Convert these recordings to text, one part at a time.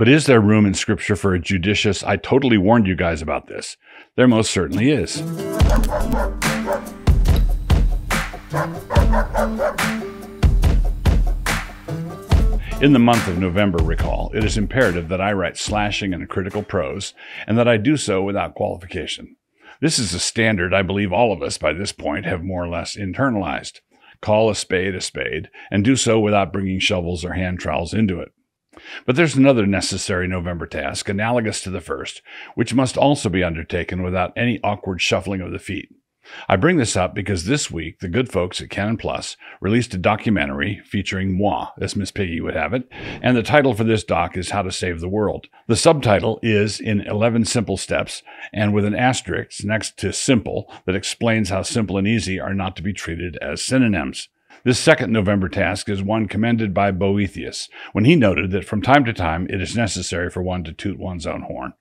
But is there room in Scripture for a judicious, I totally warned you guys about this? There most certainly is. In the month of November, recall, it is imperative that I write slashing and critical prose, and that I do so without qualification. This is a standard I believe all of us by this point have more or less internalized. Call a spade a spade, and do so without bringing shovels or hand trowels into it. But there's another necessary November task, analogous to the first, which must also be undertaken without any awkward shuffling of the feet. I bring this up because this week the good folks at Canon Plus released a documentary featuring moi, as Miss Piggy would have it, and the title for this doc is How to Save the World. The subtitle is in 11 simple steps and with an asterisk next to simple that explains how simple and easy are not to be treated as synonyms. This second November task is one commended by Boethius when he noted that from time to time it is necessary for one to toot one's own horn.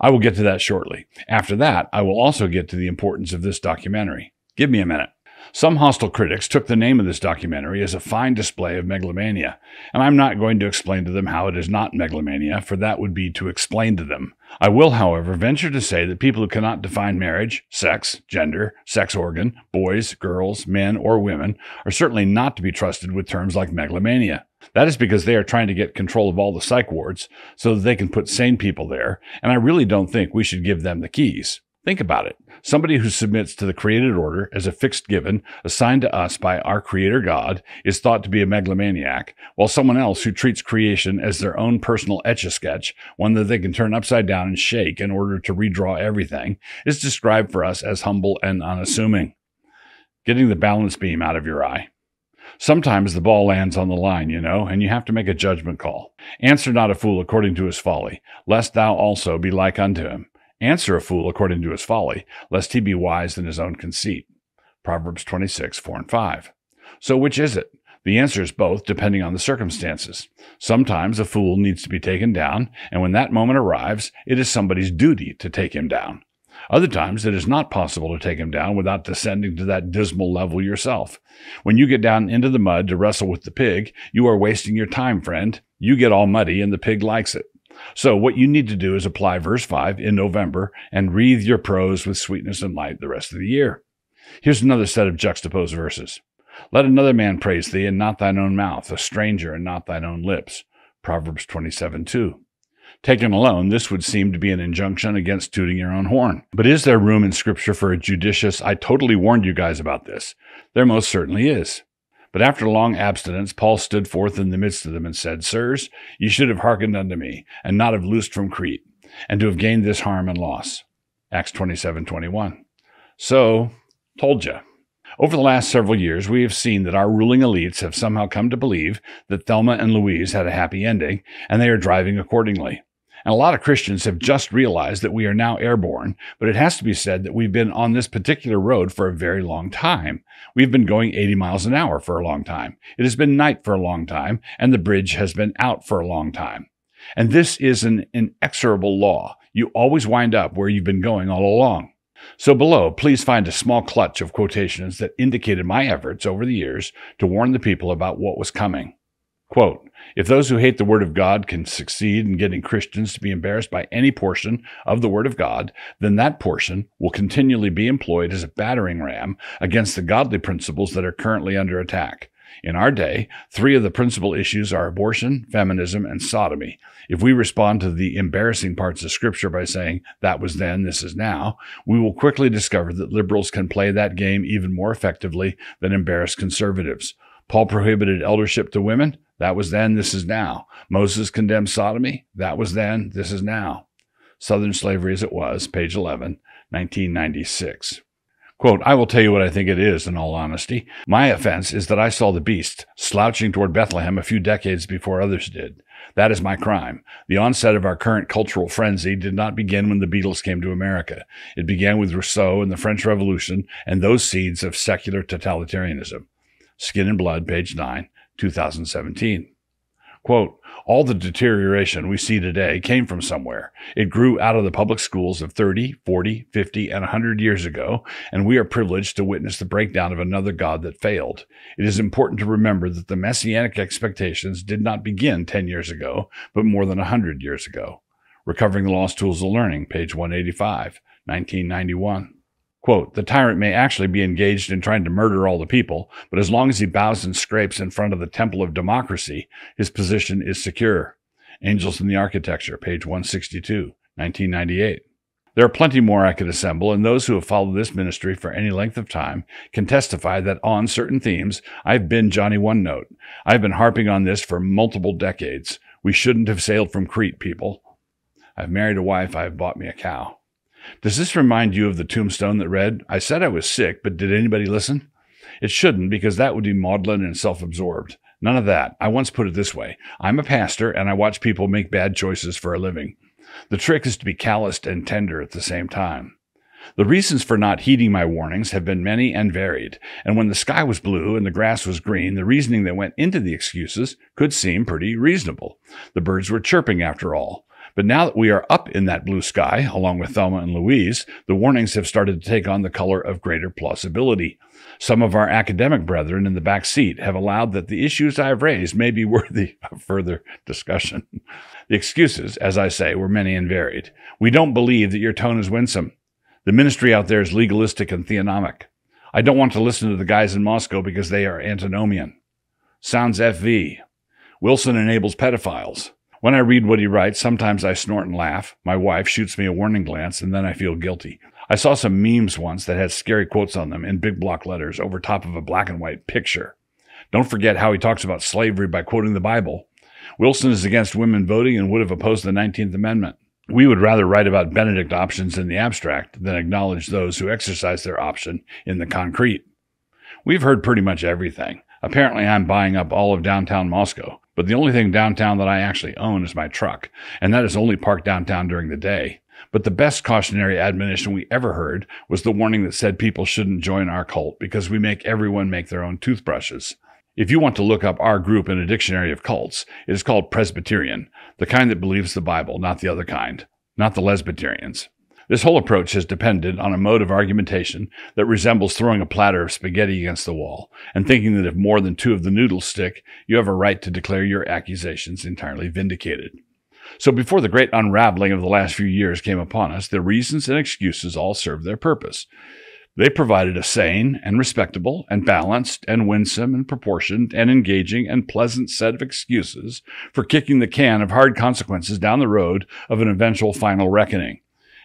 I will get to that shortly. After that, I will also get to the importance of this documentary. Give me a minute. Some hostile critics took the name of this documentary as a fine display of megalomania, and I'm not going to explain to them how it is not megalomania, for that would be to explain to them. I will, however, venture to say that people who cannot define marriage, sex, gender, sex organ, boys, girls, men, or women are certainly not to be trusted with terms like megalomania. That is because they are trying to get control of all the psych wards so that they can put sane people there, and I really don't think we should give them the keys. Think about it. Somebody who submits to the created order as a fixed given assigned to us by our creator God is thought to be a megalomaniac, while someone else who treats creation as their own personal etch a sketch, one that they can turn upside down and shake in order to redraw everything, is described for us as humble and unassuming. Getting the balance beam out of your eye. Sometimes the ball lands on the line, you know, and you have to make a judgment call. Answer not a fool according to his folly, lest thou also be like unto him. Answer a fool according to his folly, lest he be wise in his own conceit. Proverbs 26, 4 and 5. So which is it? The answer is both, depending on the circumstances. Sometimes a fool needs to be taken down, and when that moment arrives, it is somebody's duty to take him down. Other times, it is not possible to take him down without descending to that dismal level yourself. When you get down into the mud to wrestle with the pig, you are wasting your time, friend. You get all muddy, and the pig likes it. So, what you need to do is apply verse 5 in November and wreathe your prose with sweetness and light the rest of the year. Here's another set of juxtaposed verses Let another man praise thee, and not thine own mouth, a stranger, and not thine own lips. Proverbs 27 2. Taken alone, this would seem to be an injunction against tooting your own horn. But is there room in Scripture for a judicious, I totally warned you guys about this? There most certainly is. But after long abstinence, Paul stood forth in the midst of them and said, Sirs, ye should have hearkened unto me, and not have loosed from Crete, and to have gained this harm and loss. Acts 27 21. So, told you. Over the last several years, we have seen that our ruling elites have somehow come to believe that Thelma and Louise had a happy ending, and they are driving accordingly. And a lot of Christians have just realized that we are now airborne, but it has to be said that we've been on this particular road for a very long time. We've been going 80 miles an hour for a long time. It has been night for a long time, and the bridge has been out for a long time. And this is an inexorable law. You always wind up where you've been going all along. So below, please find a small clutch of quotations that indicated my efforts over the years to warn the people about what was coming. Quote, if those who hate the Word of God can succeed in getting Christians to be embarrassed by any portion of the Word of God, then that portion will continually be employed as a battering ram against the godly principles that are currently under attack. In our day, three of the principal issues are abortion, feminism, and sodomy. If we respond to the embarrassing parts of Scripture by saying, that was then, this is now, we will quickly discover that liberals can play that game even more effectively than embarrassed conservatives. Paul prohibited eldership to women. That was then, this is now. Moses condemned sodomy. That was then, this is now. Southern Slavery as It Was, page 11, 1996. Quote, I will tell you what I think it is, in all honesty. My offense is that I saw the beast slouching toward Bethlehem a few decades before others did. That is my crime. The onset of our current cultural frenzy did not begin when the Beatles came to America. It began with Rousseau and the French Revolution and those seeds of secular totalitarianism. Skin and Blood, page 9, 2017. Quote, All the deterioration we see today came from somewhere. It grew out of the public schools of 30, 40, 50, and 100 years ago, and we are privileged to witness the breakdown of another God that failed. It is important to remember that the messianic expectations did not begin 10 years ago, but more than 100 years ago. Recovering the Lost Tools of Learning, page 185, 1991. Quote, the tyrant may actually be engaged in trying to murder all the people, but as long as he bows and scrapes in front of the temple of democracy, his position is secure. Angels in the Architecture, page 162, 1998. There are plenty more I could assemble, and those who have followed this ministry for any length of time can testify that on certain themes, I've been Johnny One Note. I've been harping on this for multiple decades. We shouldn't have sailed from Crete, people. I've married a wife, I've bought me a cow. Does this remind you of the tombstone that read, I said I was sick, but did anybody listen? It shouldn't, because that would be maudlin and self absorbed. None of that. I once put it this way I'm a pastor, and I watch people make bad choices for a living. The trick is to be calloused and tender at the same time. The reasons for not heeding my warnings have been many and varied, and when the sky was blue and the grass was green, the reasoning that went into the excuses could seem pretty reasonable. The birds were chirping after all. But now that we are up in that blue sky, along with Thelma and Louise, the warnings have started to take on the color of greater plausibility. Some of our academic brethren in the back seat have allowed that the issues I have raised may be worthy of further discussion. The excuses, as I say, were many and varied. We don't believe that your tone is winsome. The ministry out there is legalistic and theonomic. I don't want to listen to the guys in Moscow because they are antinomian. Sounds FV. Wilson enables pedophiles. When I read what he writes, sometimes I snort and laugh. My wife shoots me a warning glance, and then I feel guilty. I saw some memes once that had scary quotes on them in big block letters over top of a black and white picture. Don't forget how he talks about slavery by quoting the Bible. Wilson is against women voting and would have opposed the 19th Amendment. We would rather write about Benedict options in the abstract than acknowledge those who exercise their option in the concrete. We've heard pretty much everything. Apparently, I'm buying up all of downtown Moscow. But the only thing downtown that I actually own is my truck, and that is only parked downtown during the day. But the best cautionary admonition we ever heard was the warning that said people shouldn't join our cult because we make everyone make their own toothbrushes. If you want to look up our group in a dictionary of cults, it is called Presbyterian, the kind that believes the Bible, not the other kind, not the Lesbyterians. This whole approach has depended on a mode of argumentation that resembles throwing a platter of spaghetti against the wall and thinking that if more than two of the noodles stick, you have a right to declare your accusations entirely vindicated. So before the great unraveling of the last few years came upon us, the reasons and excuses all served their purpose. They provided a sane and respectable and balanced and winsome and proportioned and engaging and pleasant set of excuses for kicking the can of hard consequences down the road of an eventual final reckoning.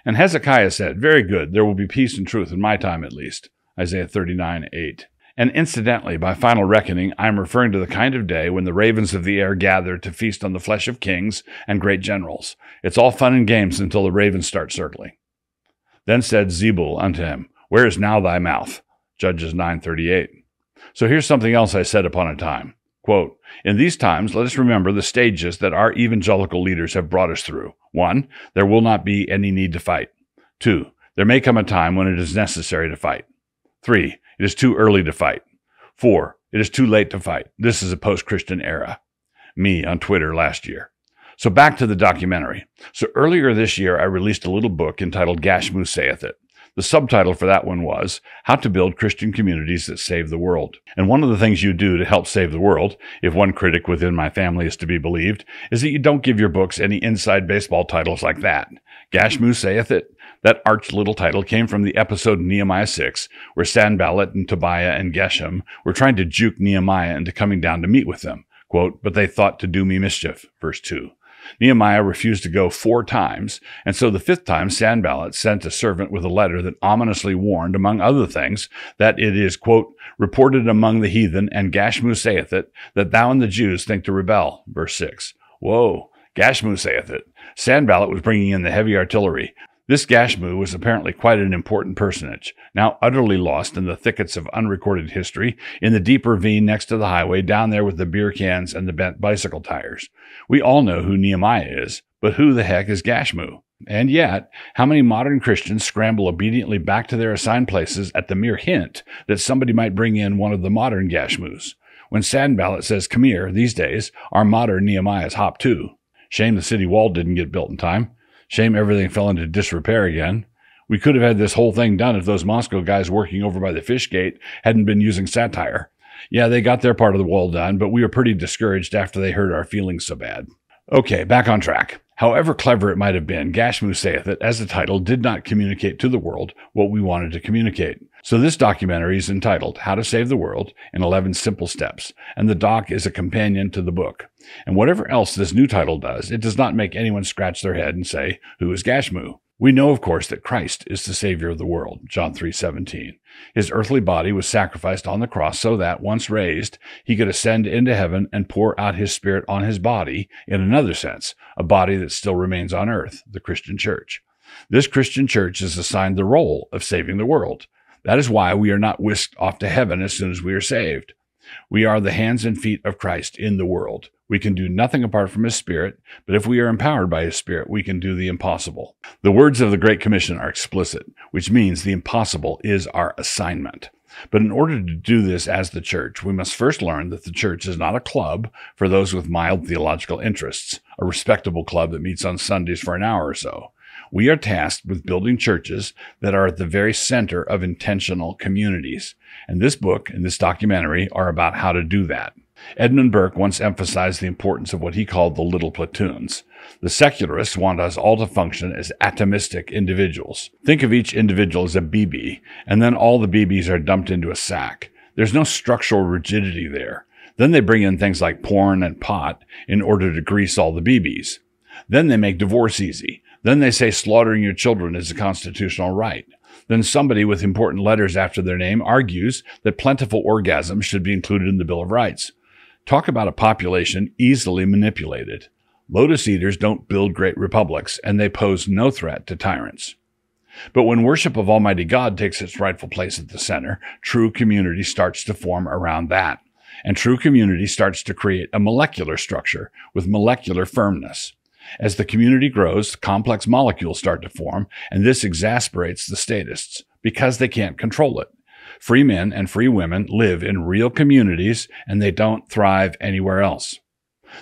And Hezekiah said, Very good, there will be peace and truth in my time at least. Isaiah 39, 8. And incidentally, by final reckoning, I am referring to the kind of day when the ravens of the air gather to feast on the flesh of kings and great generals. It's all fun and games until the ravens start circling. Then said Zebul unto him, Where is now thy mouth? Judges 9:38. So here's something else I said upon a time. Quote, in these times, let us remember the stages that our evangelical leaders have brought us through. One, there will not be any need to fight. Two, there may come a time when it is necessary to fight. Three, it is too early to fight. Four, it is too late to fight. This is a post Christian era. Me on Twitter last year. So back to the documentary. So earlier this year, I released a little book entitled Gashmu Saith It. The subtitle for that one was How to Build Christian Communities That Save the World. And one of the things you do to help save the world, if one critic within my family is to be believed, is that you don't give your books any inside baseball titles like that. Gashmu saith it. That arch little title came from the episode Nehemiah 6, where Sanballat and Tobiah and Geshem were trying to juke Nehemiah into coming down to meet with them. Quote, but they thought to do me mischief. Verse 2. Nehemiah refused to go four times, and so the fifth time Sanballat sent a servant with a letter that ominously warned, among other things, that it is, quote, reported among the heathen, and Gashmu saith it, that thou and the Jews think to rebel. Verse 6. Whoa, Gashmu saith it. Sanballat was bringing in the heavy artillery. This Gashmu was apparently quite an important personage, now utterly lost in the thickets of unrecorded history, in the deep ravine next to the highway, down there with the beer cans and the bent bicycle tires. We all know who Nehemiah is, but who the heck is Gashmu? And yet, how many modern Christians scramble obediently back to their assigned places at the mere hint that somebody might bring in one of the modern Gashmus? When Sanballat says, come here, these days, our modern Nehemiah's hop too. Shame the city wall didn't get built in time. Shame everything fell into disrepair again. We could have had this whole thing done if those Moscow guys working over by the fish gate hadn't been using satire. Yeah, they got their part of the wall done, but we were pretty discouraged after they hurt our feelings so bad. Okay, back on track. However clever it might have been, Gashmu saith it, as the title did not communicate to the world what we wanted to communicate. So this documentary is entitled How to Save the World in 11 Simple Steps, and the doc is a companion to the book. And whatever else this new title does, it does not make anyone scratch their head and say, who is Gashmu? We know, of course, that Christ is the Savior of the world, John 3:17. His earthly body was sacrificed on the cross so that, once raised, he could ascend into heaven and pour out his spirit on his body, in another sense, a body that still remains on earth, the Christian church. This Christian church is assigned the role of saving the world. That is why we are not whisked off to heaven as soon as we are saved. We are the hands and feet of Christ in the world. We can do nothing apart from His Spirit, but if we are empowered by His Spirit, we can do the impossible. The words of the Great Commission are explicit, which means the impossible is our assignment. But in order to do this as the church, we must first learn that the church is not a club for those with mild theological interests, a respectable club that meets on Sundays for an hour or so. We are tasked with building churches that are at the very center of intentional communities. And this book and this documentary are about how to do that. Edmund Burke once emphasized the importance of what he called the little platoons. The secularists want us all to function as atomistic individuals. Think of each individual as a BB, and then all the BBs are dumped into a sack. There's no structural rigidity there. Then they bring in things like porn and pot in order to grease all the BBs. Then they make divorce easy. Then they say slaughtering your children is a constitutional right. Then somebody with important letters after their name argues that plentiful orgasms should be included in the Bill of Rights. Talk about a population easily manipulated. Lotus eaters don't build great republics, and they pose no threat to tyrants. But when worship of Almighty God takes its rightful place at the center, true community starts to form around that. And true community starts to create a molecular structure with molecular firmness. As the community grows, complex molecules start to form, and this exasperates the statists because they can't control it. Free men and free women live in real communities and they don't thrive anywhere else.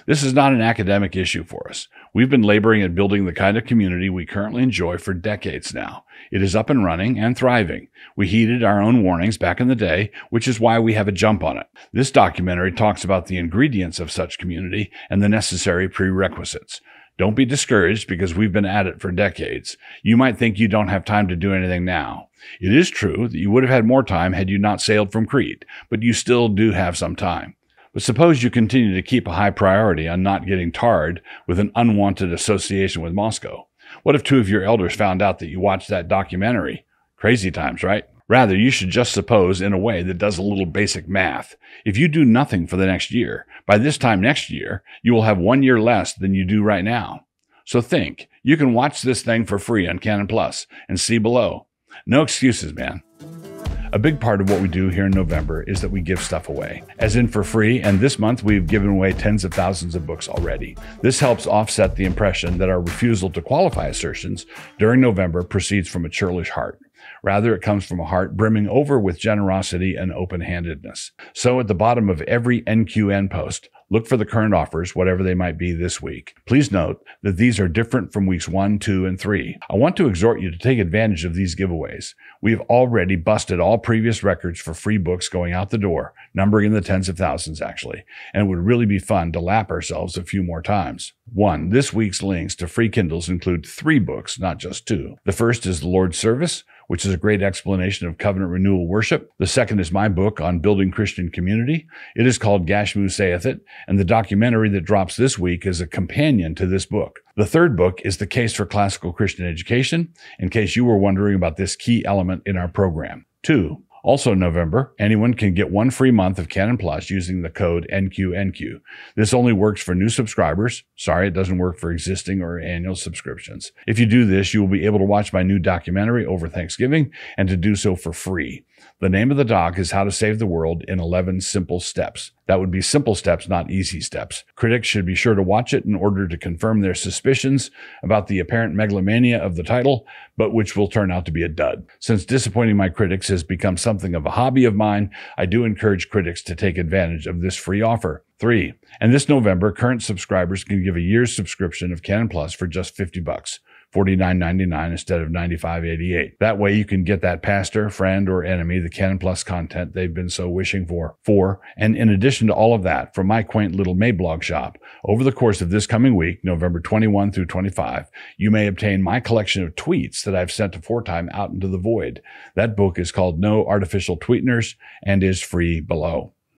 This is not an academic issue for us. We've been laboring at building the kind of community we currently enjoy for decades now. It is up and running and thriving. We heeded our own warnings back in the day, which is why we have a jump on it. This documentary talks about the ingredients of such community and the necessary prerequisites. Don't be discouraged because we've been at it for decades. You might think you don't have time to do anything now. It is true that you would have had more time had you not sailed from Crete, but you still do have some time. But suppose you continue to keep a high priority on not getting tarred with an unwanted association with Moscow. What if two of your elders found out that you watched that documentary? Crazy times, right? Rather, you should just suppose in a way that does a little basic math. If you do nothing for the next year, by this time next year, you will have one year less than you do right now. So think, you can watch this thing for free on Canon Plus and see below. No excuses, man. A big part of what we do here in November is that we give stuff away, as in for free, and this month we've given away tens of thousands of books already. This helps offset the impression that our refusal to qualify assertions during November proceeds from a churlish heart. Rather, it comes from a heart brimming over with generosity and open handedness. So, at the bottom of every NQN post, look for the current offers, whatever they might be this week. Please note that these are different from weeks one, two, and three. I want to exhort you to take advantage of these giveaways. We have already busted all previous records for free books going out the door, numbering in the tens of thousands, actually, and it would really be fun to lap ourselves a few more times. One, this week's links to free Kindles include three books, not just two. The first is The Lord's Service which is a great explanation of covenant renewal worship. The second is my book on building Christian community. It is called Gashmu Saith It, and the documentary that drops this week is a companion to this book. The third book is The Case for Classical Christian Education, in case you were wondering about this key element in our program. Two, also in November, anyone can get one free month of Canon Plus using the code NQNQ. This only works for new subscribers. Sorry, it doesn't work for existing or annual subscriptions. If you do this, you will be able to watch my new documentary over Thanksgiving and to do so for free. The name of the doc is How to Save the World in 11 Simple Steps. That would be simple steps, not easy steps. Critics should be sure to watch it in order to confirm their suspicions about the apparent megalomania of the title, but which will turn out to be a dud. Since disappointing my critics has become something of a hobby of mine, I do encourage critics to take advantage of this free offer. Three, and this November, current subscribers can give a year's subscription of Canon Plus for just 50 bucks. $49.99 instead of $95.88. That way you can get that pastor, friend, or enemy the Canon Plus content they've been so wishing for. Four, and in addition to all of that, from my quaint little Mablog shop, over the course of this coming week, November 21 through 25, you may obtain my collection of tweets that I've sent aforetime out into the void. That book is called No Artificial Tweeteners and is free below.